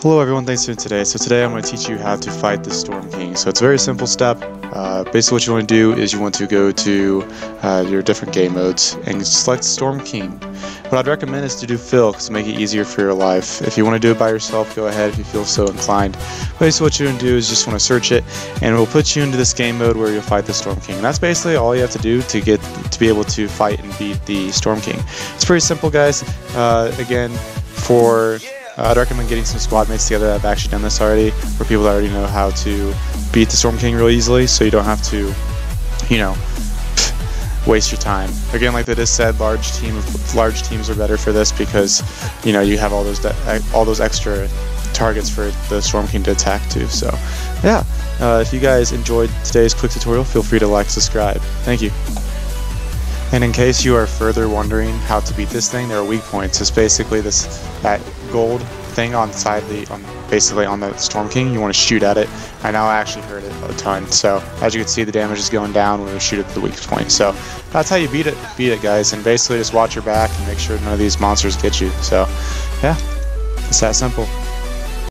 Hello everyone, thanks for tuning today. So today I'm going to teach you how to fight the Storm King. So it's a very simple step. Uh, basically what you want to do is you want to go to uh, your different game modes and select Storm King. What I'd recommend is to do fill because it make it easier for your life. If you want to do it by yourself, go ahead if you feel so inclined. Basically what you're going to do is just want to search it and it will put you into this game mode where you'll fight the Storm King. And that's basically all you have to do to get to be able to fight and beat the Storm King. It's pretty simple guys. Uh, again, for uh, I'd recommend getting some squad mates together that have actually done this already, for people that already know how to beat the Storm King really easily, so you don't have to, you know, waste your time. Again, like that is said, large team large teams are better for this because, you know, you have all those all those extra targets for the Storm King to attack too. So, yeah. Uh, if you guys enjoyed today's quick tutorial, feel free to like, subscribe. Thank you. And in case you are further wondering how to beat this thing, there are weak points. It's basically this that gold thing on side the on basically on the Storm King. You want to shoot at it. I now actually hurt it a ton. So as you can see, the damage is going down when we shoot at the weak point. So that's how you beat it, beat it, guys. And basically just watch your back and make sure none of these monsters get you. So yeah, it's that simple.